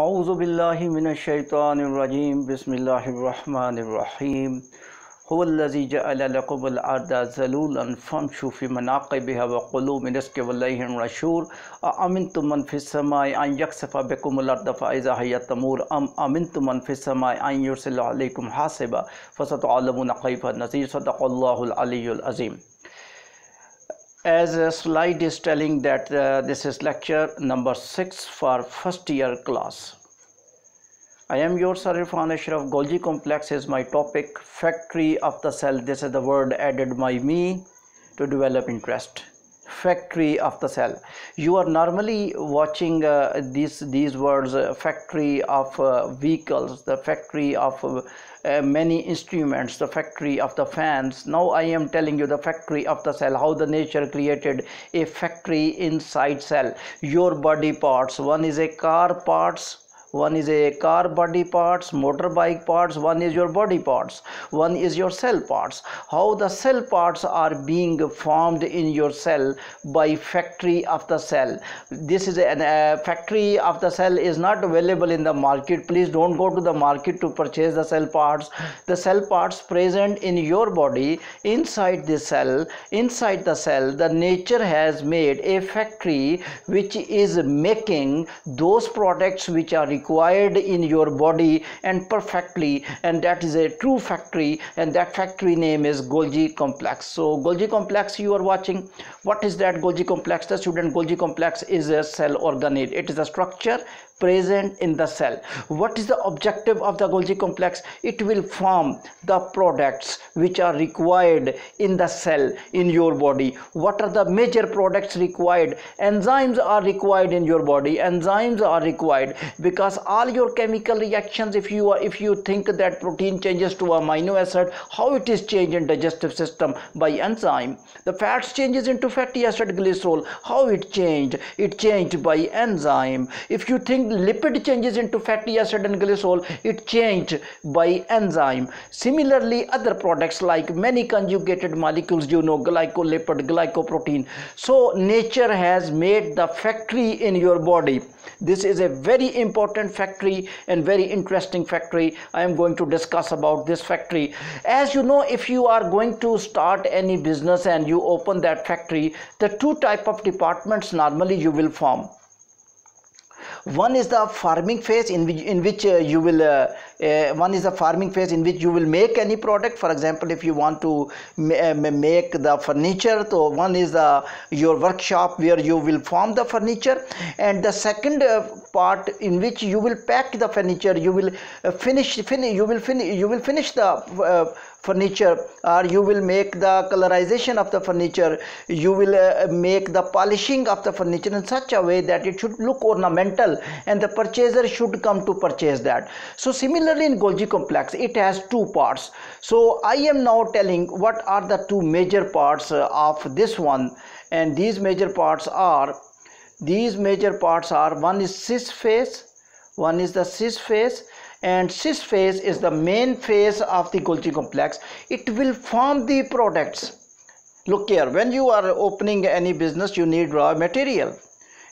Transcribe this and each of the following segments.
أعوذ بالله من الشيطان الرجيم بسم الله الرحمن الرحيم هو الذي جعل لكم الأرض ذلولا فامشوا في مناقبها وقلوا من رزق والله الرشور. أأمنتم من في السماء أن يكسف بكم الأرض فإذا هي تمور؟ أم أمنتم من في السماء أن يرسل عليكم حاسبا فستعلمون كيف نذير صدق الله العلي العظيم as a slide is telling that uh, this is lecture number 6 for first year class. I am your sir Irfan ashraf. Golgi complex is my topic. Factory of the cell. This is the word added by me to develop interest factory of the cell. You are normally watching uh, these these words uh, factory of uh, vehicles the factory of uh, many instruments the factory of the fans. Now i am telling you the factory of the cell how the nature created a factory inside cell. Your body parts. One is a car parts one is a car body parts motorbike parts one is your body parts one is your cell parts. How the cell parts are being formed in your cell? By factory of the cell. This is a uh, factory of the cell is not available in the market. Please don't go to the market to purchase the cell parts. The cell parts present in your body inside the cell inside the cell the nature has made a factory which is making those products which are required in your body and perfectly and that is a true factory and that factory name is Golgi complex. So Golgi complex you are watching. What is that Golgi complex? The student Golgi complex is a cell organelle. It is a structure present in the cell. What is the objective of the Golgi complex? It will form the products which are required in the cell in your body. What are the major products required? Enzymes are required in your body. Enzymes are required because all your chemical reactions if you are if you think that protein changes to amino acid how it is changed in digestive system by enzyme? The fats changes into fatty acid glycerol. How it changed? It changed by enzyme. If you think lipid changes into fatty acid and glycerol it changed by enzyme. Similarly other products like many conjugated molecules you know glycolipid glycoprotein. So nature has made the factory in your body this is a very important factory and very interesting factory. I am going to discuss about this factory. As you know if you are going to start any business and you open that factory the two type of departments normally you will form. One is the farming phase in which in which uh, you will uh, uh, one is the farming phase in which you will make any product. For example if you want to make the furniture so one is the your workshop where you will form the furniture. And the second uh, part in which you will pack the furniture you will uh, finish you will finish you will finish the uh, furniture or you will make the colorization of the furniture. You will uh, make the polishing of the furniture in such a way that it should look ornamental and the purchaser should come to purchase that. So similarly in golgi complex it has two parts so i am now telling what are the two major parts uh, of this one and these major parts are these major parts are one is cis phase one is the cis phase and cis phase is the main phase of the Golgi complex. It will form the products. Look here, when you are opening any business, you need raw material.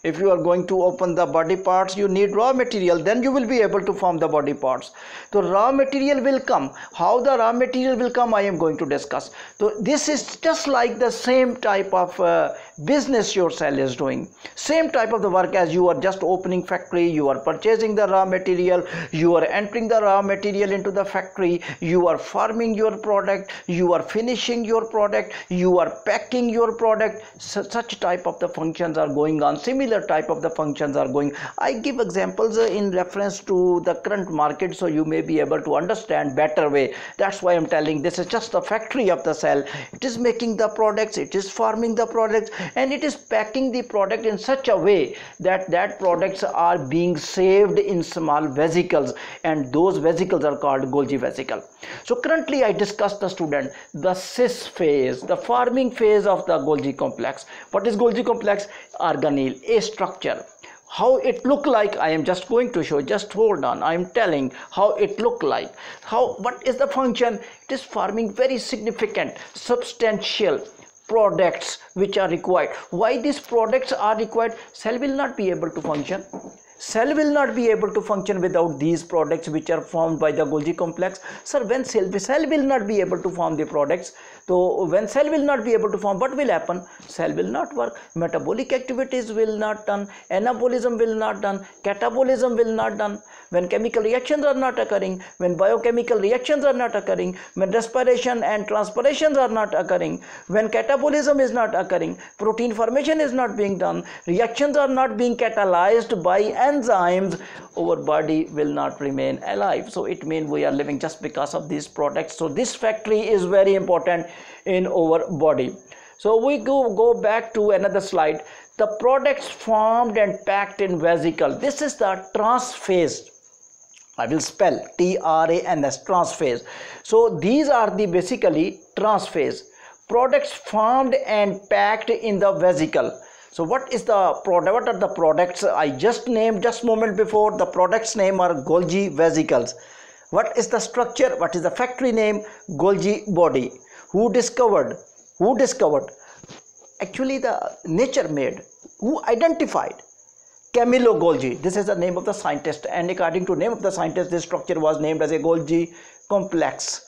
If you are going to open the body parts, you need raw material, then you will be able to form the body parts. So raw material will come. How the raw material will come, I am going to discuss. So this is just like the same type of uh, business your cell is doing same type of the work as you are just opening factory you are purchasing the raw material you are entering the raw material into the factory you are farming your product you are finishing your product you are packing your product such type of the functions are going on similar type of the functions are going i give examples uh, in reference to the current market so you may be able to understand better way that's why i'm telling this is just the factory of the cell it is making the products it is farming the products and it is packing the product in such a way that that products are being saved in small vesicles and those vesicles are called Golgi vesicle. So currently I discussed the student the cis phase, the farming phase of the Golgi complex. What is Golgi complex? Organelle, a structure. How it look like i am just going to show. Just hold on. I am telling how it look like. How what is the function? It is forming very significant substantial products which are required. Why these products are required? Cell will not be able to function. Cell will not be able to function without these products which are formed by the Golgi complex. Sir, when cell, cell will not be able to form the products, so when cell will not be able to form, what will happen? Cell will not work. Metabolic activities will not done. Anabolism will not done. Catabolism will not done. When chemical reactions are not occurring, when biochemical reactions are not occurring, when respiration and transpirations are not occurring, when catabolism is not occurring, protein formation is not being done, reactions are not being catalyzed by enzymes, our body will not remain alive. So it means we are living just because of these products. So this factory is very important in our body. So we go, go back to another slide. The products formed and packed in vesicle. This is the transphase. I will spell T-R-A-N-S, transphase. So these are the basically transphase. Products formed and packed in the vesicle. So what is the product? What are the products I just named just moment before? The products name are Golgi vesicles. What is the structure? What is the factory name? Golgi body who discovered who discovered actually the nature made who identified Camillo Golgi this is the name of the scientist and according to name of the scientist this structure was named as a Golgi complex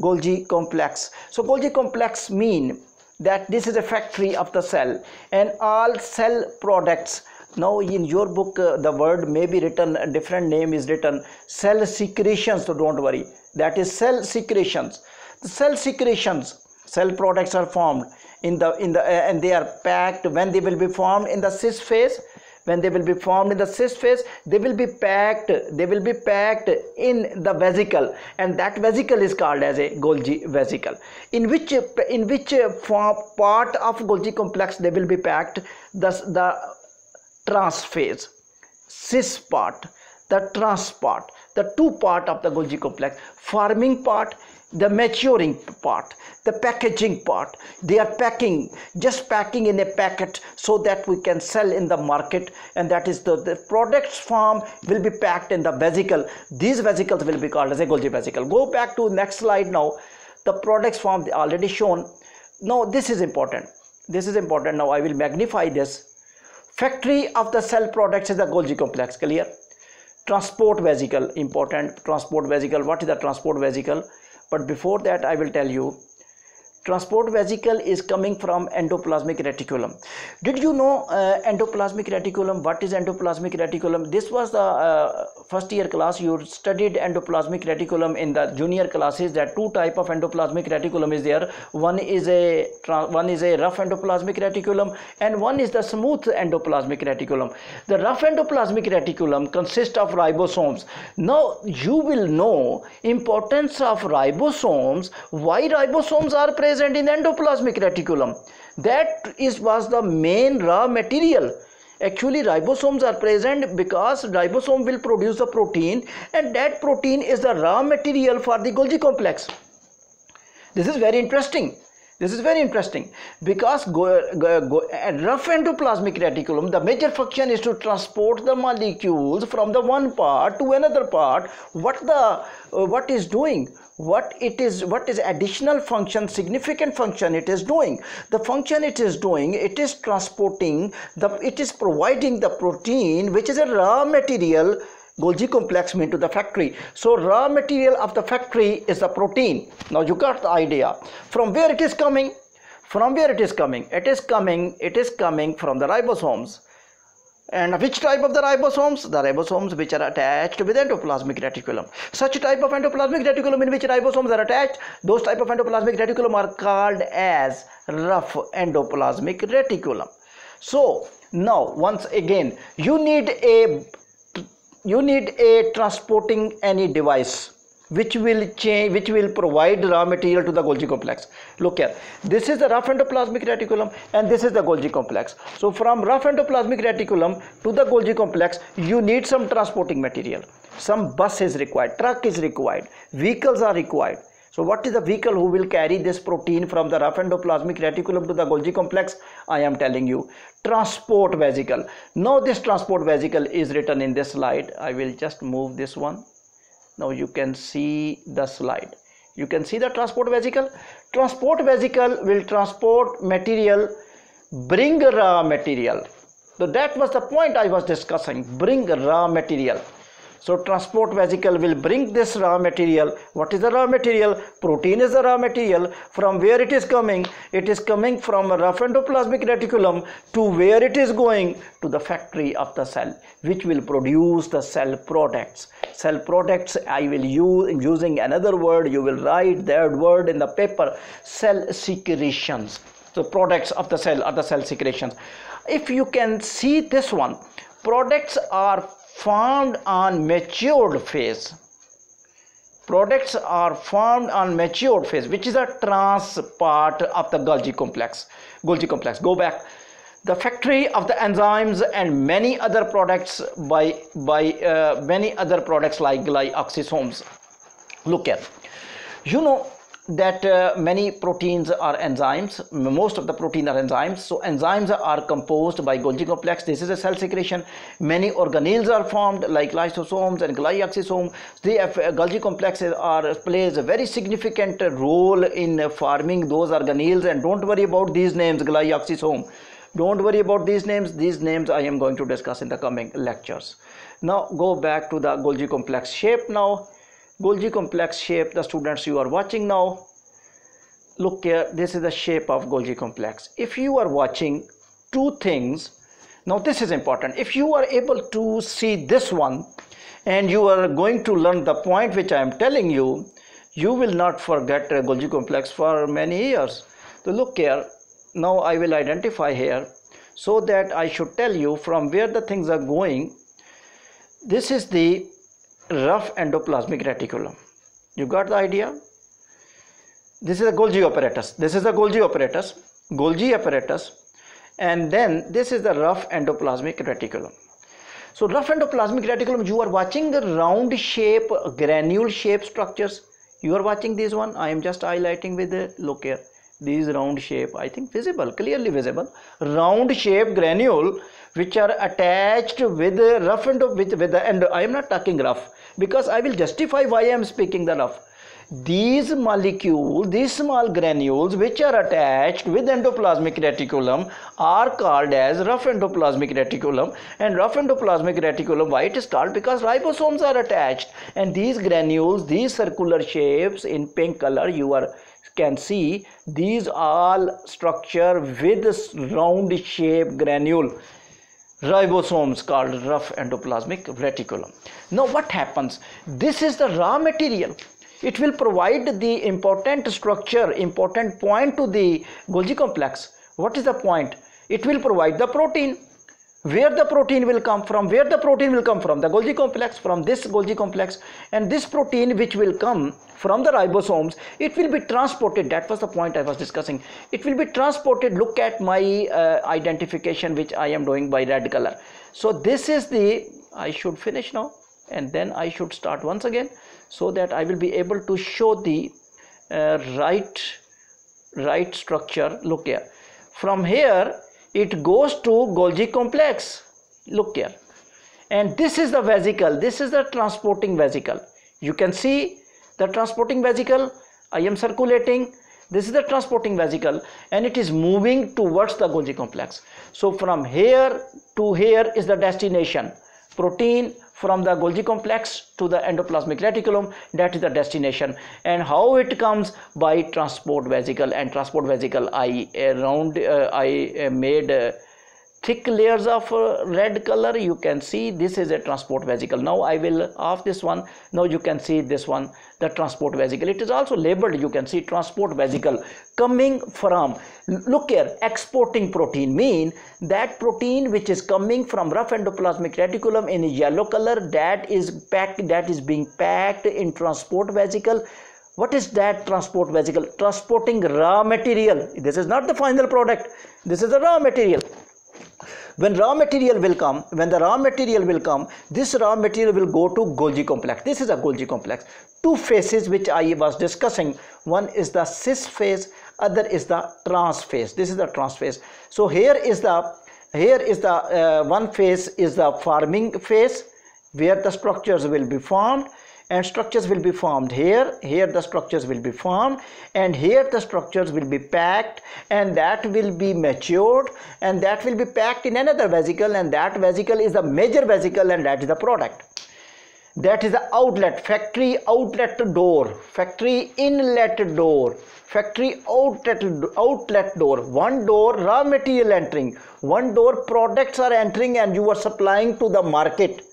Golgi complex. So Golgi complex mean that this is a factory of the cell and all cell products now in your book uh, the word may be written a different name is written cell secretions so don't worry. That is cell secretions the cell secretions cell products are formed in the in the uh, and they are packed. When they will be formed in the cis phase when they will be formed in the cis phase they will be packed they will be packed in the vesicle. And that vesicle is called as a golgi vesicle. In which in which part of golgi complex they will be packed. Thus the trans phase cis part the trans part the two part of the golgi complex. Forming part the maturing part the packaging part. They are packing just packing in a packet so that we can sell in the market and that is the, the products form will be packed in the vesicle. These vesicles will be called as a golgi vesicle. Go back to next slide now. The products form already shown. Now this is important. This is important. Now i will magnify this. Factory of the cell products is the golgi complex clear? Transport vesicle important. Transport vesicle what is the transport vesicle but before that I will tell you transport vesicle is coming from endoplasmic reticulum. Did you know uh, endoplasmic reticulum? What is endoplasmic reticulum? This was the uh, first year class you studied endoplasmic reticulum in the junior classes. That two type of endoplasmic reticulum is there. One is a one is a rough endoplasmic reticulum and one is the smooth endoplasmic reticulum. The rough endoplasmic reticulum consists of ribosomes. Now you will know importance of ribosomes why ribosomes are present in endoplasmic reticulum. That is was the main raw material actually ribosomes are present because ribosome will produce the protein and that protein is the raw material for the golgi complex this is very interesting this is very interesting because go, go, go, rough endoplasmic reticulum, the major function is to transport the molecules from the one part to another part. What the uh, what is doing? What it is? What is additional function? Significant function it is doing. The function it is doing, it is transporting the. It is providing the protein, which is a raw material Golgi complex mean to the factory. So raw material of the factory is the protein. Now you got the idea. From where it is coming? From where it is coming? It is coming, it is coming from the ribosomes. And which type of the ribosomes? The ribosomes which are attached with endoplasmic reticulum. Such type of endoplasmic reticulum in which ribosomes are attached, those type of endoplasmic reticulum are called as rough endoplasmic reticulum. So now once again you need a you need a transporting any device which will change which will provide raw material to the Golgi complex look here this is the rough endoplasmic reticulum and this is the Golgi complex so from rough endoplasmic reticulum to the Golgi complex you need some transporting material some bus is required truck is required vehicles are required so what is the vehicle who will carry this protein from the rough endoplasmic reticulum to the Golgi complex? I am telling you, transport vesicle. Now this transport vesicle is written in this slide. I will just move this one. Now you can see the slide. You can see the transport vesicle. Transport vesicle will transport material, bring raw material so that was the point i was discussing bring raw material so transport vesicle will bring this raw material. What is the raw material? Protein is the raw material. From where it is coming? It is coming from a rough endoplasmic reticulum to where it is going? To the factory of the cell, which will produce the cell products. Cell products, I will use using another word. You will write that word in the paper. Cell secretions. The products of the cell are the cell secretions. If you can see this one, products are formed on matured phase. Products are formed on matured phase which is a trans part of the Golgi complex Golgi complex. Go back. The factory of the enzymes and many other products by by uh, many other products like glyoxysomes look at. You know that uh, many proteins are enzymes. Most of the protein are enzymes. So enzymes are composed by golgi complex. This is a cell secretion. Many organelles are formed like lysosomes and glyoxysomes the uh, golgi complexes are plays a very significant role in forming those organelles. And don't worry about these names glyoxysome don't worry about these names. These names i am going to discuss in the coming lectures. Now go back to the golgi complex shape now Golgi complex shape the students you are watching now look here this is the shape of Golgi complex. If you are watching two things now this is important. If you are able to see this one and you are going to learn the point which I am telling you you will not forget Golgi complex for many years. So look here now I will identify here so that I should tell you from where the things are going. This is the rough endoplasmic reticulum. You got the idea? This is a Golgi apparatus. This is the Golgi apparatus. Golgi apparatus. And then this is the rough endoplasmic reticulum. So rough endoplasmic reticulum, you are watching the round shape, granule shape structures. You are watching this one. I am just highlighting with the look here. These round shape, I think visible, clearly visible. Round shape granule which are attached with rough and with, with the end. I am not talking rough because I will justify why I am speaking the rough. These molecules, these small granules which are attached with endoplasmic reticulum are called as rough endoplasmic reticulum and rough endoplasmic reticulum why it is called because ribosomes are attached and these granules, these circular shapes in pink color you are can see these all structure with round shape granule ribosomes called rough endoplasmic reticulum. Now what happens? This is the raw material. It will provide the important structure, important point to the Golgi complex. What is the point? It will provide the protein where the protein will come from where the protein will come from the golgi complex from this golgi complex and this protein which will come from the ribosomes it will be transported that was the point i was discussing. It will be transported look at my uh, identification which i am doing by red color. So this is the i should finish now and then i should start once again so that i will be able to show the uh, right right structure. Look here. From here it goes to Golgi complex. Look here. And this is the vesicle. This is the transporting vesicle. You can see the transporting vesicle. I am circulating. This is the transporting vesicle and it is moving towards the Golgi complex. So from here to here is the destination. Protein from the Golgi complex to the endoplasmic reticulum that is the destination. And how it comes? By transport vesicle. And transport vesicle I around uh, I made uh, thick layers of uh, red color. You can see this is a transport vesicle. Now I will off this one. Now you can see this one the transport vesicle it is also labeled you can see transport vesicle coming from look here exporting protein mean that protein which is coming from rough endoplasmic reticulum in yellow color that is packed that is being packed in transport vesicle what is that transport vesicle transporting raw material. This is not the final product. This is the raw material when raw material will come when the raw material will come this raw material will go to golgi complex. This is a golgi complex. Two phases which i was discussing. One is the cis phase other is the trans phase. This is the trans phase. So here is the here is the uh, one phase is the forming phase where the structures will be formed and structures will be formed here. Here the structures will be formed and here the structures will be packed and that will be matured and that will be packed in another vesicle and that vesicle is the major vesicle and that is the product. That is the outlet factory outlet door factory inlet door factory outlet outlet door. One door raw material entering. One door products are entering and you are supplying to the market.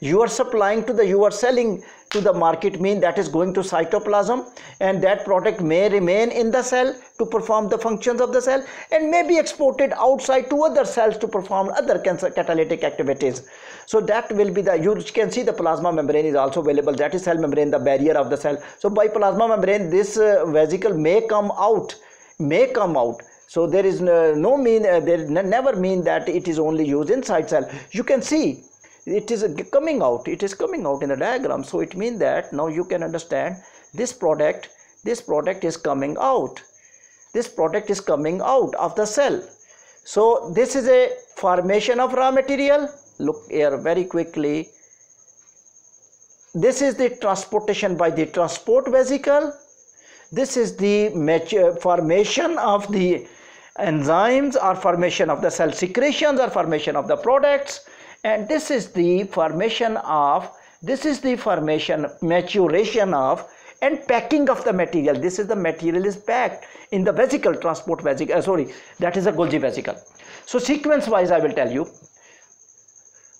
You are supplying to the you are selling to the market mean that is going to cytoplasm and that product may remain in the cell to perform the functions of the cell and may be exported outside to other cells to perform other cancer catalytic activities. So that will be the you can see the plasma membrane is also available. That is cell membrane the barrier of the cell. So by plasma membrane this uh, vesicle may come out may come out. So there is no, no mean uh, there never mean that it is only used inside cell. You can see it is coming out it is coming out in the diagram. So it means that now you can understand this product this product is coming out. This product is coming out of the cell. So this is a formation of raw material. Look here very quickly. This is the transportation by the transport vesicle. This is the uh, formation of the enzymes or formation of the cell secretions or formation of the products and this is the formation of this is the formation maturation of and packing of the material. This is the material is packed in the vesicle transport vesicle uh, sorry that is a golgi vesicle. So sequence wise i will tell you.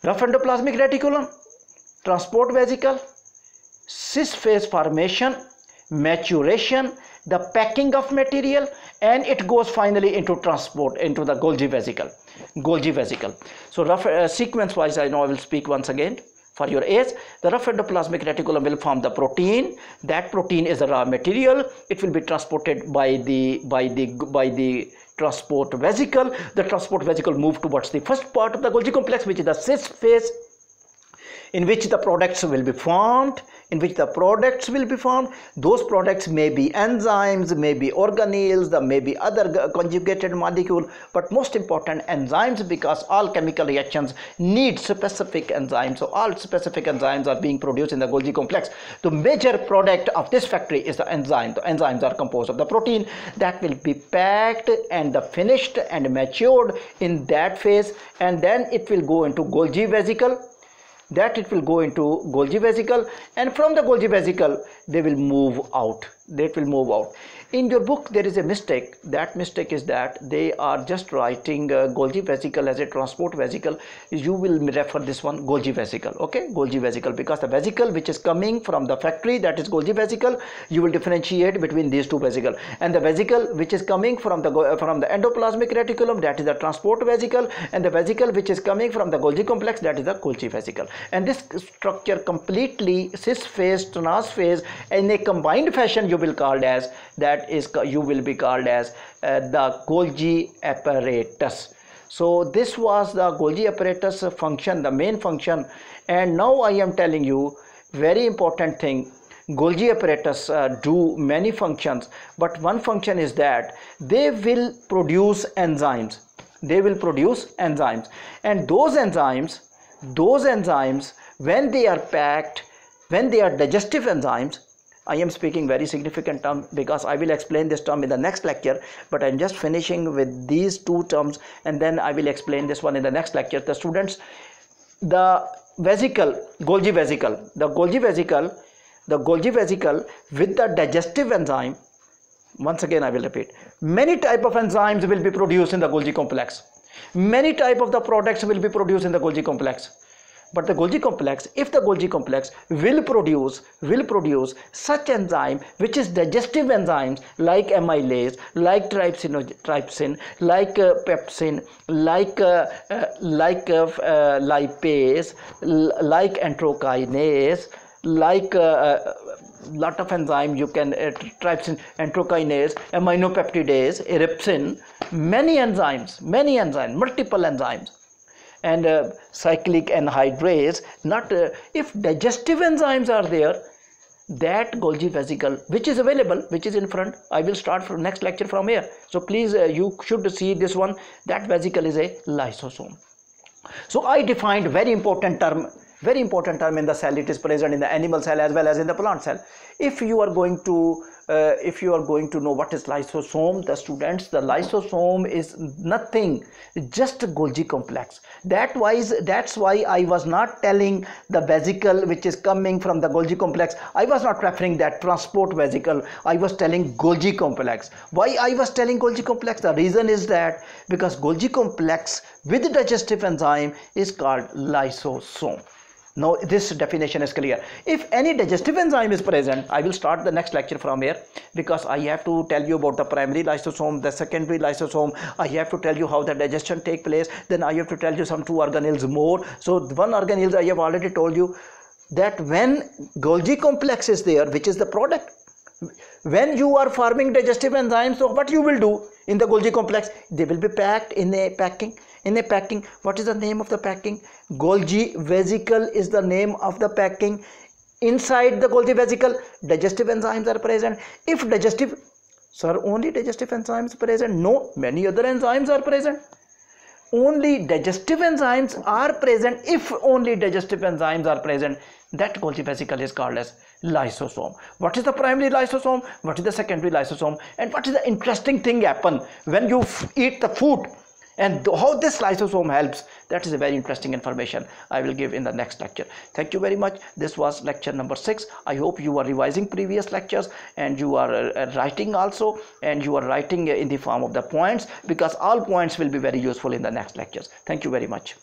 Rough endoplasmic reticulum transport vesicle cis phase formation maturation the packing of material and it goes finally into transport into the golgi vesicle. Golgi vesicle. So rough uh, sequence wise i know i will speak once again for your age the rough endoplasmic reticulum will form the protein. That protein is the raw material. It will be transported by the by the by the transport vesicle. The transport vesicle move towards the first part of the golgi complex which is the cis phase in which the products will be formed in which the products will be formed those products may be enzymes may be organelles there may be other conjugated molecule but most important enzymes because all chemical reactions need specific enzymes. So all specific enzymes are being produced in the Golgi complex. The major product of this factory is the enzyme. The enzymes are composed of the protein that will be packed and the finished and matured in that phase and then it will go into Golgi vesicle that it will go into Golgi vesicle and from the Golgi vesicle they will move out that will move out. In your book there is a mistake. That mistake is that they are just writing uh, Golgi vesicle as a transport vesicle. You will refer this one Golgi vesicle okay? Golgi vesicle because the vesicle which is coming from the factory that is Golgi vesicle you will differentiate between these two vesicle. And the vesicle which is coming from the uh, from the endoplasmic reticulum that is the transport vesicle and the vesicle which is coming from the Golgi complex that is the Golgi vesicle. And this structure completely cis phase trans phase in a combined fashion you will called as that is you will be called as uh, the Golgi apparatus. So this was the Golgi apparatus function the main function. And now I am telling you very important thing Golgi apparatus uh, do many functions. But one function is that they will produce enzymes. They will produce enzymes. And those enzymes those enzymes when they are packed when they are digestive enzymes I am speaking very significant term because I will explain this term in the next lecture but I'm just finishing with these two terms and then I will explain this one in the next lecture. The students the vesicle Golgi vesicle the Golgi vesicle the Golgi vesicle with the digestive enzyme once again I will repeat many type of enzymes will be produced in the Golgi complex. Many type of the products will be produced in the Golgi complex but the Golgi complex if the Golgi complex will produce will produce such enzyme which is digestive enzymes like amylase like trypsin trypsin like uh, pepsin like uh, uh, like uh, uh, lipase like enterokinase like uh, lot of enzyme you can uh, trypsin enterokinase aminopeptidase erepsin many enzymes many enzymes multiple enzymes and uh, cyclic anhydrase not uh, if digestive enzymes are there that Golgi vesicle which is available which is in front I will start from next lecture from here. So please uh, you should see this one. That vesicle is a lysosome. So I defined very important term very important term in the cell. It is present in the animal cell as well as in the plant cell. If you are going to uh, if you are going to know what is lysosome the students the lysosome is nothing just golgi complex. That wise that's why i was not telling the vesicle which is coming from the golgi complex. I was not referring that transport vesicle. I was telling golgi complex. Why i was telling golgi complex? The reason is that because golgi complex with digestive enzyme is called lysosome now this definition is clear. If any digestive enzyme is present i will start the next lecture from here because i have to tell you about the primary lysosome the secondary lysosome. I have to tell you how the digestion take place. Then i have to tell you some two organelles more. So one organelles i have already told you that when golgi complex is there which is the product when you are forming digestive enzymes so what you will do in the golgi complex? They will be packed in a packing in a packing. What is the name of the packing? Golgi vesicle is the name of the packing. Inside the golgi vesicle digestive enzymes are present. If digestive sir only digestive enzymes are present. No many other enzymes are present. Only digestive enzymes are present if only digestive enzymes are present. That golgi vesicle is called as lysosome. What is the primary lysosome? What is the secondary lysosome? And what is the interesting thing happen? When you eat the food and how this lysosome helps that is a very interesting information i will give in the next lecture. Thank you very much. This was lecture number six. I hope you are revising previous lectures and you are uh, writing also and you are writing in the form of the points because all points will be very useful in the next lectures. Thank you very much